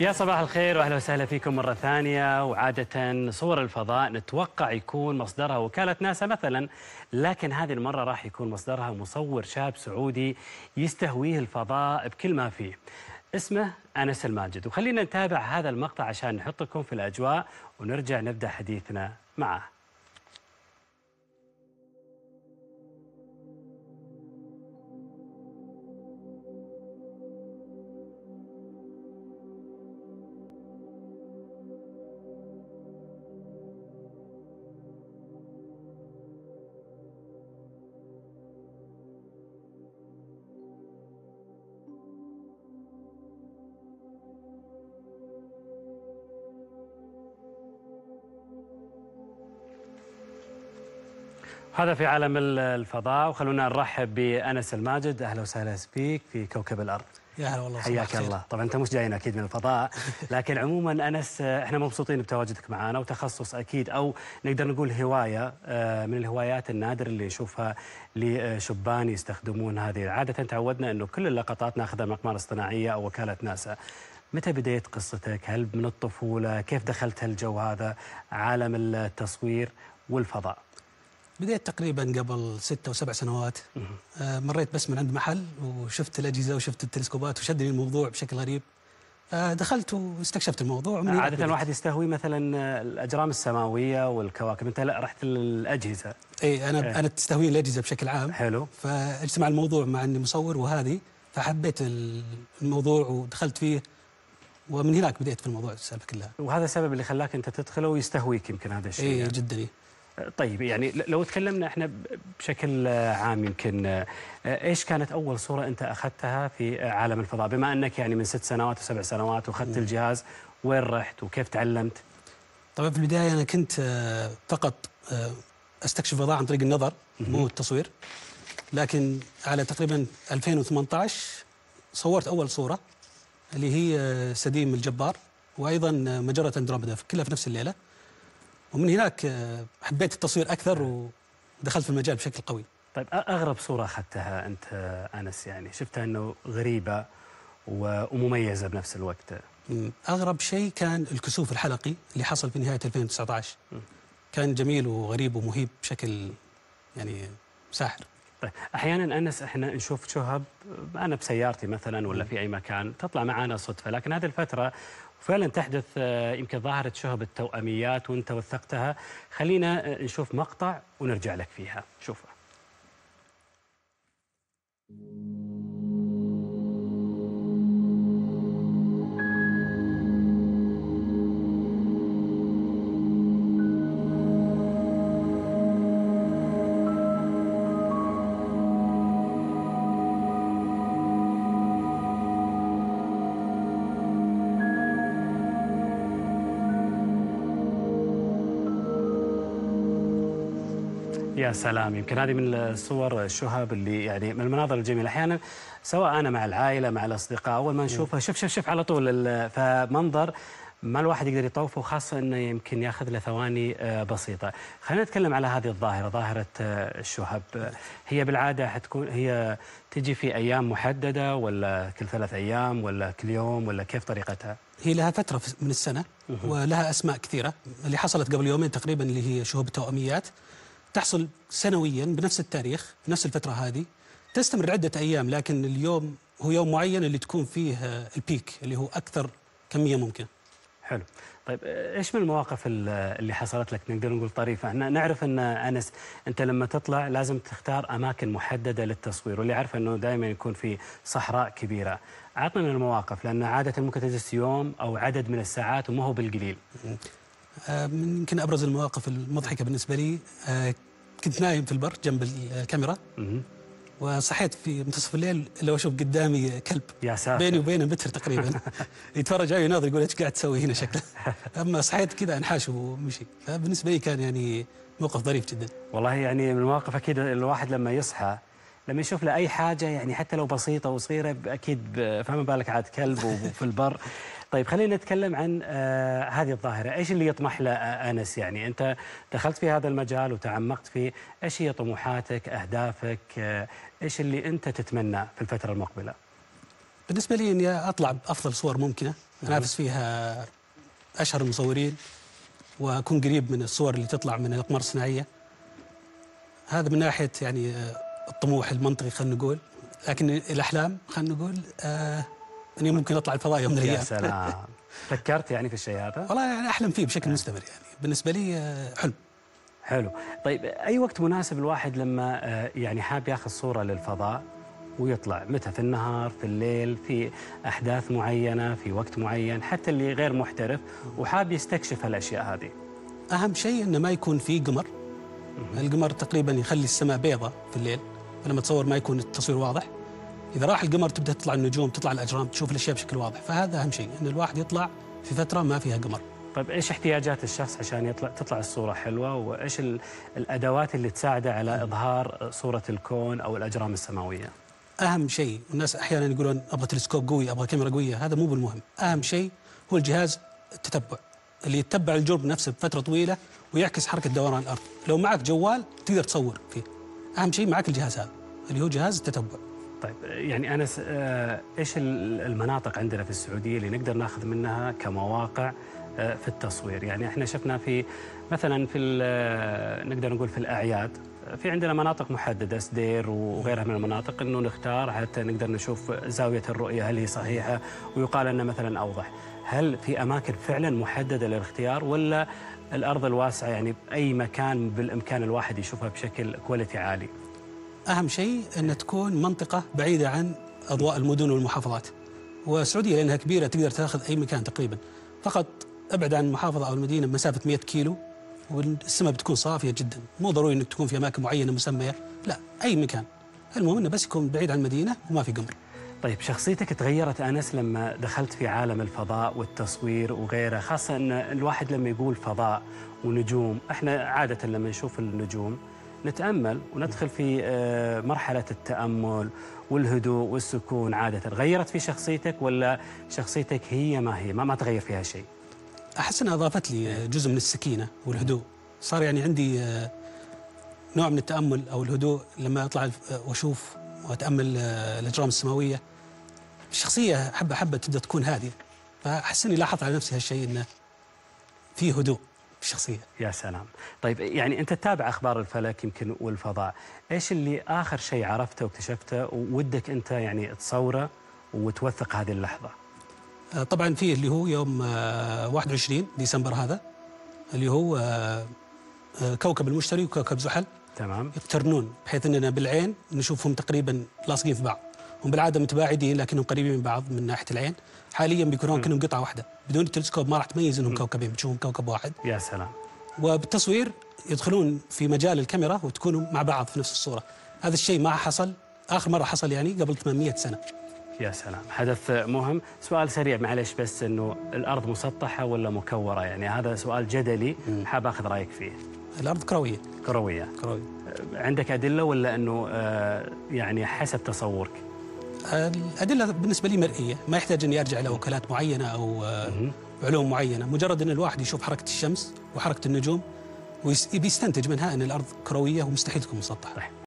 يا صباح الخير وأهلا وسهلا فيكم مرة ثانية وعادة صور الفضاء نتوقع يكون مصدرها وكالة ناسا مثلا لكن هذه المرة راح يكون مصدرها مصور شاب سعودي يستهويه الفضاء بكل ما فيه. اسمه أنس الماجد وخلينا نتابع هذا المقطع عشان نحطكم في الأجواء ونرجع نبدأ حديثنا معه. هذا في عالم الفضاء وخلونا نرحب بأنس الماجد أهلا وسهلا فيك في كوكب الأرض يا هلا والله حياك الله طبعا أنت مش جاينا أكيد من الفضاء لكن عموما أنس إحنا مبسوطين بتواجدك معنا وتخصص أكيد أو نقدر نقول هواية من الهوايات النادرة اللي نشوفها لشبان يستخدمون هذه عادة تعودنا إنه كل اللقطات ناخذها من اقمار اصطناعية أو وكالة ناسا متى بديت قصتك؟ هل من الطفولة؟ كيف دخلت هالجو هذا؟ عالم التصوير والفضاء. بديت تقريبا قبل ستة وسبع سنوات. آه مريت بس من عند محل وشفت الأجهزة وشفت التلسكوبات وشدني الموضوع بشكل غريب. آه دخلت واستكشفت الموضوع عادة الواحد يستهوي مثلا الأجرام السماوية والكواكب. أنت لا رحت للأجهزة. أي أنا إيه؟ أنا تستهوي الأجهزة بشكل عام. حلو. فاجتمع الموضوع مع أني مصور وهذه فحبيت الموضوع ودخلت فيه. ومن هناك بديت في الموضوع السالفة كلها. وهذا السبب اللي خلاك أنت تدخله ويستهويك يمكن هذا الشيء إي يعني. جدا. طيب يعني لو تكلمنا إحنا بشكل عام يمكن إيش كانت أول صورة أنت أخذتها في عالم الفضاء؟ بما إنك يعني من ست سنوات وسبع سنوات وأخذت الجهاز وين رحت وكيف تعلمت؟ طبعا في البداية أنا كنت فقط أستكشف الفضاء عن طريق النظر مو التصوير. لكن على تقريبا 2018 صورت أول صورة اللي هي سديم الجبار وأيضا مجرة أندروميدا كلها في نفس الليلة. ومن هناك حبيت التصوير أكثر ودخلت في المجال بشكل قوي. طيب أغرب صورة أخذتها أنت أنس يعني شفتها إنه غريبة ومميزة بنفس الوقت. أغرب شيء كان الكسوف الحلقي اللي حصل في نهاية 2019. كان جميل وغريب ومهيب بشكل يعني ساحر. طيب أحيانا أنس إحنا نشوف شهب أنا بسيارتي مثلا ولا في أي مكان تطلع معنا صدفة. لكن هذه الفترة فعلا تحدث يمكن ظاهرة شهب التوأميات وأنت وثقتها. خلينا نشوف مقطع ونرجع لك فيها. شوفها يا سلام. يمكن هذه من الصور الشهب اللي يعني من المناظر الجميلة. أحيانا سواء أنا مع العائلة مع الأصدقاء أول ما نشوفها شوف شوف شوف على طول فمنظر ما الواحد يقدر يطوفه خاصة إنه يمكن ياخذ له ثواني بسيطة. خلينا نتكلم على هذه الظاهرة ظاهرة الشهب هي بالعادة حتكون هي تجي في أيام محددة ولا كل ثلاث أيام ولا كل يوم ولا كيف طريقتها؟ هي لها فترة من السنة ولها أسماء كثيرة. اللي حصلت قبل يومين تقريبا اللي هي شهب التوأميات. تحصل سنويا بنفس التاريخ في نفس الفترة هذه تستمر عدة أيام لكن اليوم هو يوم معين اللي تكون فيه البيك اللي هو أكثر كمية ممكن حلو. طيب إيش من المواقف اللي حصلت لك؟ نقدر نقول طريفة. إحنا نعرف إن أنس أنت لما تطلع لازم تختار أماكن محددة للتصوير واللي عارف إنه دائما يكون في صحراء كبيرة. عطنا المواقف لأن عادة ممكن تجلس يوم أو عدد من الساعات وما هو بالقليل. يمكن أبرز المواقف المضحكة بالنسبة لي كنت نايم في البر جنب الكاميرا. وصحيت في منتصف الليل لو أشوف قدامي كلب. يا ساتر. بيني وبينه متر تقريبا. يتفرج علي يناظر يقول إيش قاعد تسوي هنا شكله. أما صحيت كذا انحاش ومشي. فبالنسبة لي كان يعني موقف ظريف جدا. والله يعني من المواقف أكيد الواحد لما يصحى لما يشوف له أي حاجة يعني حتى لو بسيطة وصغيرة أكيد فما بالك عاد كلب وفي البر. طيب خلينا نتكلم عن آه هذه الظاهرة. إيش اللي يطمح له أنس؟ يعني أنت دخلت في هذا المجال وتعمقت فيه إيش هي طموحاتك أهدافك؟ آه إيش اللي أنت تتمناه في الفترة المقبلة؟ بالنسبة لي إني أطلع بأفضل صور ممكنة أنافس فيها أشهر المصورين وأكون قريب من الصور اللي تطلع من الأقمار الصناعية. هذا من ناحية يعني آه، الطموح المنطقي خلينا نقول. لكن الأحلام خلينا نقول آه إني ممكن أطلع الفضاء يوم من يا الأيام. سلام. فكرت يعني في الشيء هذا؟ والله يعني أحلم فيه بشكل مستمر يعني. بالنسبة لي آه، حلم حلو. طيب أي وقت مناسب الواحد لما آه، يعني حاب ياخذ صورة للفضاء ويطلع؟ متى؟ في النهار في الليل في أحداث معينة في وقت معين حتى اللي غير محترف وحاب يستكشف هالاشياء هذه. أهم شيء إنه ما يكون في قمر. القمر تقريبا يخلي السماء بيضاء في الليل. فلما تصور ما يكون التصوير واضح. إذا راح القمر تبدأ تطلع النجوم تطلع الأجرام تشوف الأشياء بشكل واضح. فهذا أهم شيء إن الواحد يطلع في فترة ما فيها قمر. طيب إيش احتياجات الشخص عشان يطلع تطلع الصورة حلوة؟ وإيش ال- الأدوات اللي تساعده على إظهار صورة الكون أو الأجرام السماوية؟ أهم شيء والناس أحيانا يقولون أبغى تلسكوب قوي أبغى كاميرا قوية هذا مو بالمهم. أهم شيء هو الجهاز التتبع اللي يتبع الجرب نفسه بفترة طويلة ويعكس حركة دوران الأرض. لو معك جوال تقدر تصور فيه. أهم شيء معك الجهاز هذا اللي هو جهاز التتبع. طيب يعني أنس آه، إيش ال- المناطق عندنا في السعودية اللي نقدر ناخذ منها كمواقع آه، في التصوير؟ يعني إحنا شفنا في مثلا في آه، نقدر نقول في الأعياد في عندنا مناطق محددة سدير وغيرها من المناطق إنه نختار حتى نقدر نشوف زاوية الرؤية هل هي صحيحة ويقال انها مثلا أوضح. هل في أماكن فعلا محددة للاختيار ولا الأرض الواسعة يعني بأي مكان بالإمكان الواحد يشوفها بشكل كواليتي عالي؟ أهم شيء أن تكون منطقة بعيدة عن أضواء المدن والمحافظات. والسعودية لأنها كبيرة تقدر تأخذ أي مكان تقريبا. فقط أبعد عن المحافظة أو المدينة بمسافة 100 كيلو والسماء بتكون صافية جدا. مو ضروري إنك تكون في أماكن معينة مسمية. لا أي مكان. المهم إنه بس يكون بعيد عن المدينة وما في قمر. طيب شخصيتك تغيرت أنس لما دخلت في عالم الفضاء والتصوير وغيره خاصة إن الواحد لما يقول فضاء ونجوم إحنا عادة لما نشوف النجوم نتأمل وندخل في آه، مرحلة التأمل والهدوء والسكون عادة. غيرت في شخصيتك ولا شخصيتك هي ما هي؟ ما, ما تغير فيها شيء؟ أحس إنها أضافت لي جزء من السكينة والهدوء. صار يعني عندي آه، نوع من التأمل أو الهدوء لما آه، وأشوف وأتأمل آه، الأجرام السماوية. الشخصية حبه حبه تبدأ تكون هادية. فأحس إني لاحظت على نفسي هالشيء إنه في هدوء. الشخصيه يا سلام. طيب يعني أنت تتابع أخبار الفلك يمكن والفضاء. إيش اللي آخر شيء عرفته واكتشفته ودك أنت يعني تصوره وتوثق هذه اللحظة؟ آه، طبعا في اللي هو يوم آه، 21 ديسمبر هذا اللي هو آه، آه، كوكب المشتري وكوكب زحل. تمام. يقترنون بحيث إننا بالعين نشوفهم تقريبا لاصقين في بعض. هم بالعادة متباعدين لكنهم قريبين من بعض من ناحية العين. حاليا بيكونون كأنهم قطعة واحدة بدون التلسكوب ما راح تميز انهم كوكبين بتشوفهم كوكب واحد. يا سلام. وبالتصوير يدخلون في مجال الكاميرا وتكونوا مع بعض في نفس الصورة. هذا الشيء ما حصل آخر مرة حصل يعني قبل 800 سنة. يا سلام. حدث مهم. سؤال سريع معلش بس إنه الأرض مسطحة ولا مكورة؟ يعني هذا سؤال جدلي حاب أخذ رأيك فيه. الأرض كروية. كروية. كروية. عندك أدلة ولا إنه آه، يعني حسب تصورك؟ الأدلة بالنسبة لي مرئية. ما يحتاج إني أرجع إلى وكالات معينة أو آه، علوم معينة. مجرد إن الواحد يشوف حركة الشمس وحركة النجوم ويستنتج منها إن الأرض كروية ومستحيل تكون مسطحة.